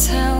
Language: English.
tell